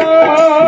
Lakshman